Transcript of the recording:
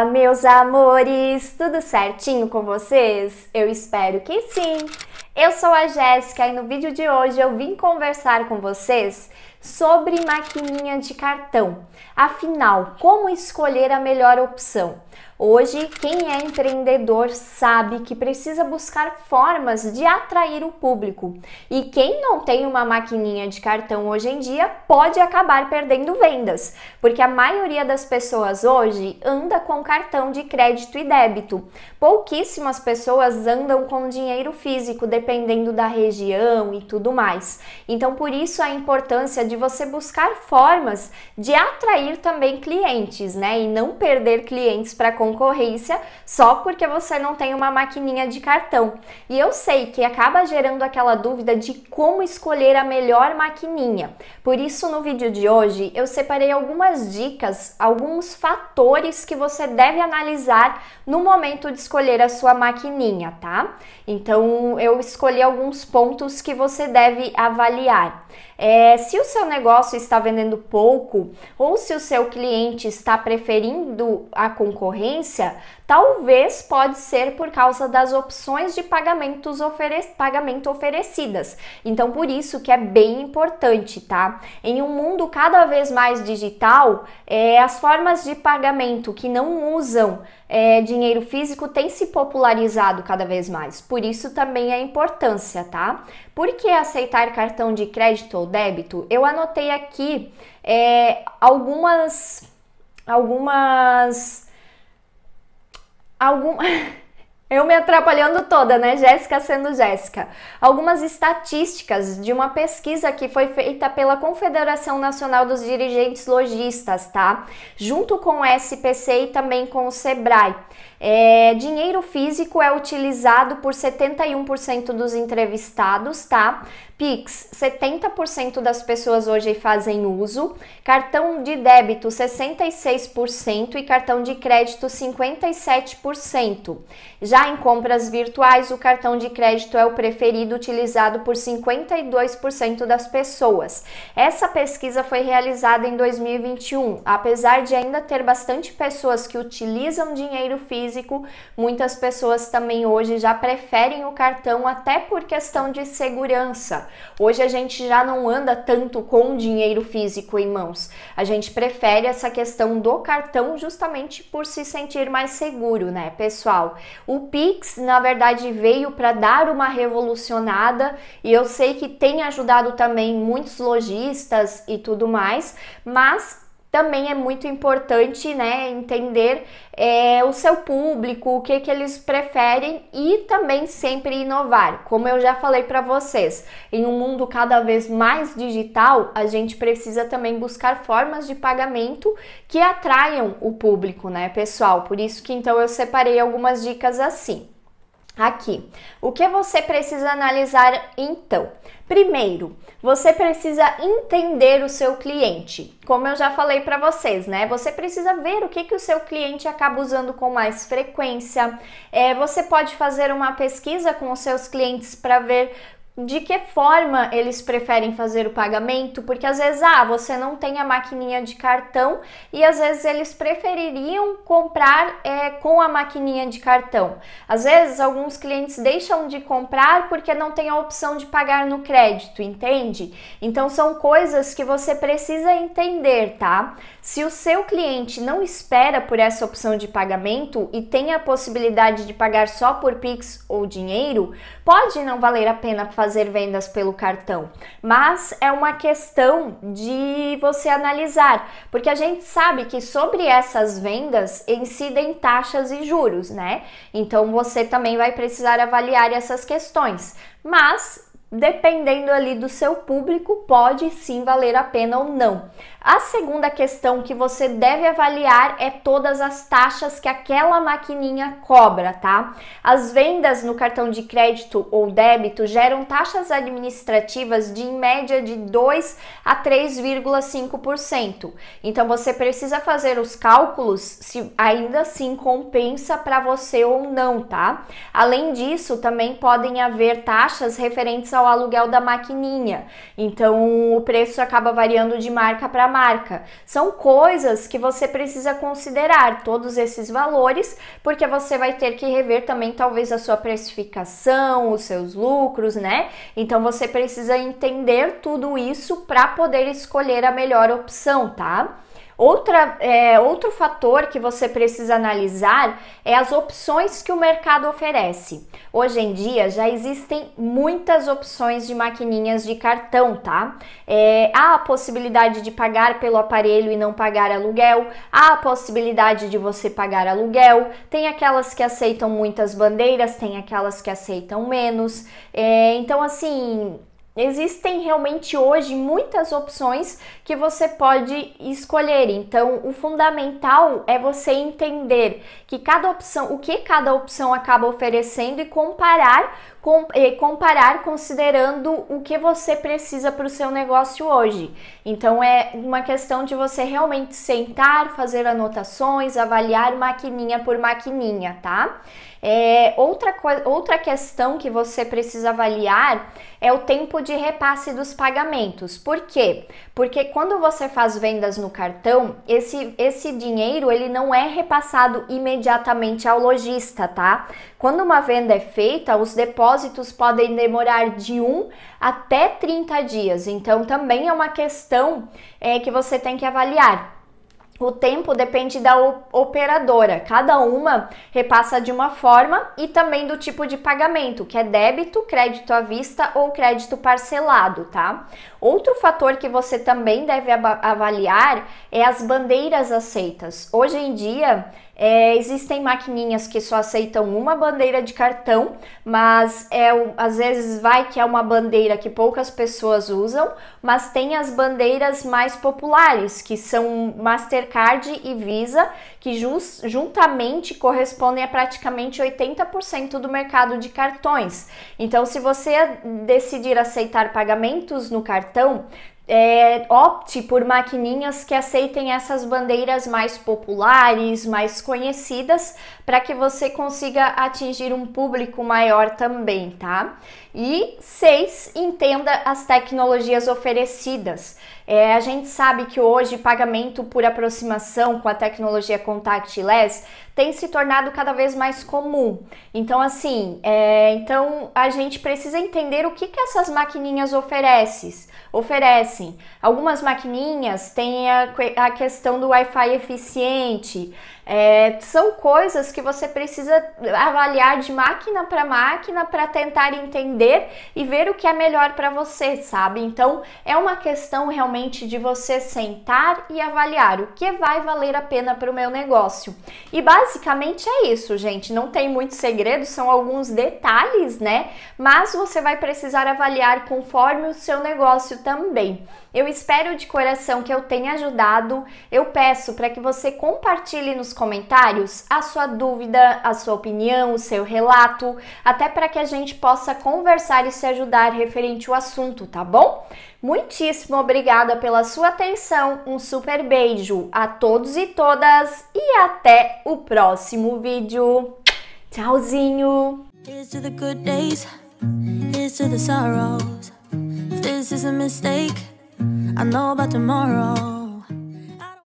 Olá, meus amores! Tudo certinho com vocês? Eu espero que sim! Eu sou a Jéssica e no vídeo de hoje eu vim conversar com vocês sobre maquininha de cartão. Afinal, como escolher a melhor opção? Hoje, quem é empreendedor sabe que precisa buscar formas de atrair o público. E quem não tem uma maquininha de cartão hoje em dia pode acabar perdendo vendas, porque a maioria das pessoas hoje anda com cartão de crédito e débito. Pouquíssimas pessoas andam com dinheiro físico, dependendo da região e tudo mais. Então, por isso a importância de você buscar formas de atrair também clientes, né? E não perder clientes para concorrência só porque você não tem uma maquininha de cartão. E eu sei que acaba gerando aquela dúvida de como escolher a melhor maquininha. Por isso, no vídeo de hoje, eu separei algumas dicas, alguns fatores que você deve analisar no momento de escolher a sua maquininha, tá? Então, eu escolhi alguns pontos que você deve avaliar. É, se o seu negócio está vendendo pouco ou se o seu cliente está preferindo a concorrência, talvez pode ser por causa das opções de pagamentos ofere pagamento oferecidas. Então, por isso que é bem importante, tá? Em um mundo cada vez mais digital, é, as formas de pagamento que não usam é, dinheiro físico têm se popularizado cada vez mais. Por isso também a importância, tá? Por que aceitar cartão de crédito ou débito? Eu anotei aqui é, algumas algumas algum Eu me atrapalhando toda, né? Jéssica sendo Jéssica. Algumas estatísticas de uma pesquisa que foi feita pela Confederação Nacional dos Dirigentes Logistas, tá? Junto com o SPC e também com o Sebrae. É, dinheiro físico é utilizado por 71% dos entrevistados, tá? Pix, 70% das pessoas hoje fazem uso, cartão de débito 66% e cartão de crédito 57%. Já em compras virtuais, o cartão de crédito é o preferido utilizado por 52% das pessoas. Essa pesquisa foi realizada em 2021. Apesar de ainda ter bastante pessoas que utilizam dinheiro físico, muitas pessoas também hoje já preferem o cartão até por questão de segurança. Hoje a gente já não anda tanto com dinheiro físico em mãos. A gente prefere essa questão do cartão justamente por se sentir mais seguro, né, pessoal? O Pix, na verdade, veio para dar uma revolucionada e eu sei que tem ajudado também muitos lojistas e tudo mais, mas também é muito importante né, entender é, o seu público, o que, que eles preferem e também sempre inovar. Como eu já falei para vocês, em um mundo cada vez mais digital, a gente precisa também buscar formas de pagamento que atraiam o público, né, pessoal? Por isso que então eu separei algumas dicas assim. Aqui, o que você precisa analisar então? Primeiro, você precisa entender o seu cliente. Como eu já falei para vocês, né? Você precisa ver o que, que o seu cliente acaba usando com mais frequência. É, você pode fazer uma pesquisa com os seus clientes para ver de que forma eles preferem fazer o pagamento, porque às vezes, ah, você não tem a maquininha de cartão e às vezes eles prefeririam comprar é, com a maquininha de cartão. Às vezes, alguns clientes deixam de comprar porque não tem a opção de pagar no crédito, entende? Então, são coisas que você precisa entender, tá? Se o seu cliente não espera por essa opção de pagamento e tem a possibilidade de pagar só por Pix ou dinheiro, pode não valer a pena fazer vendas pelo cartão, mas é uma questão de você analisar, porque a gente sabe que sobre essas vendas incidem taxas e juros, né? Então você também vai precisar avaliar essas questões. Mas dependendo ali do seu público, pode sim valer a pena ou não. A segunda questão que você deve avaliar é todas as taxas que aquela maquininha cobra, tá? As vendas no cartão de crédito ou débito geram taxas administrativas de em média de 2 a 3,5%. Então você precisa fazer os cálculos se ainda assim compensa para você ou não, tá? Além disso, também podem haver taxas referentes ao aluguel da maquininha. Então o preço acaba variando de marca para marca. São coisas que você precisa considerar todos esses valores, porque você vai ter que rever também talvez a sua precificação, os seus lucros, né? Então você precisa entender tudo isso para poder escolher a melhor opção, tá? Outra, é, outro fator que você precisa analisar é as opções que o mercado oferece. Hoje em dia já existem muitas opções de maquininhas de cartão, tá? É, há a possibilidade de pagar pelo aparelho e não pagar aluguel, há a possibilidade de você pagar aluguel, tem aquelas que aceitam muitas bandeiras, tem aquelas que aceitam menos. É, então, assim, Existem realmente hoje muitas opções que você pode escolher. Então, o fundamental é você entender que cada opção, o que cada opção acaba oferecendo e comparar, com, e comparar considerando o que você precisa para o seu negócio hoje. Então, é uma questão de você realmente sentar, fazer anotações, avaliar maquininha por maquininha, tá? É, outra, outra questão que você precisa avaliar é o tempo de repasse dos pagamentos. Por quê? Porque quando você faz vendas no cartão, esse, esse dinheiro ele não é repassado imediatamente ao lojista, tá? Quando uma venda é feita, os depósitos podem demorar de 1 até 30 dias. Então também é uma questão é, que você tem que avaliar. O tempo depende da operadora, cada uma repassa de uma forma e também do tipo de pagamento, que é débito, crédito à vista ou crédito parcelado, tá? Outro fator que você também deve avaliar é as bandeiras aceitas. Hoje em dia, é, existem maquininhas que só aceitam uma bandeira de cartão, mas é, às vezes vai que é uma bandeira que poucas pessoas usam, mas tem as bandeiras mais populares, que são Mastercard e Visa, que just, juntamente correspondem a praticamente 80% do mercado de cartões. Então, se você decidir aceitar pagamentos no cartão, é, opte por maquininhas que aceitem essas bandeiras mais populares, mais conhecidas, para que você consiga atingir um público maior também, tá? E seis, entenda as tecnologias oferecidas. É, a gente sabe que hoje pagamento por aproximação com a tecnologia contactless tem se tornado cada vez mais comum. Então, assim, é, então a gente precisa entender o que, que essas maquininhas oferecem. Oferecem. Algumas maquininhas têm a, a questão do Wi-Fi eficiente, é, são coisas que você precisa avaliar de máquina para máquina para tentar entender e ver o que é melhor para você, sabe? Então é uma questão realmente de você sentar e avaliar o que vai valer a pena para o meu negócio. E basicamente é isso, gente. Não tem muito segredo, são alguns detalhes, né? Mas você vai precisar avaliar conforme o seu negócio também. Eu espero de coração que eu tenha ajudado. Eu peço para que você compartilhe nos comentários a sua dúvida, a sua opinião, o seu relato, até para que a gente possa conversar e se ajudar referente ao assunto, tá bom? Muitíssimo obrigada pela sua atenção, um super beijo a todos e todas e até o próximo vídeo. Tchauzinho! I know about tomorrow.